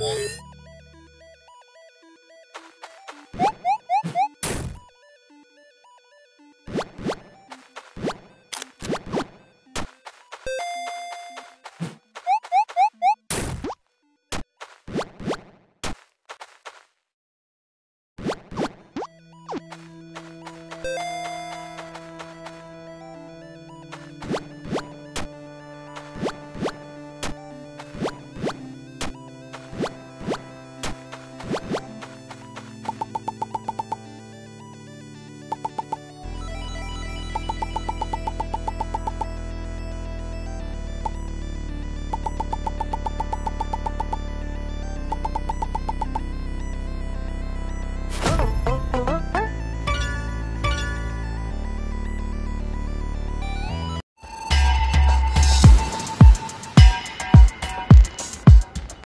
Bye.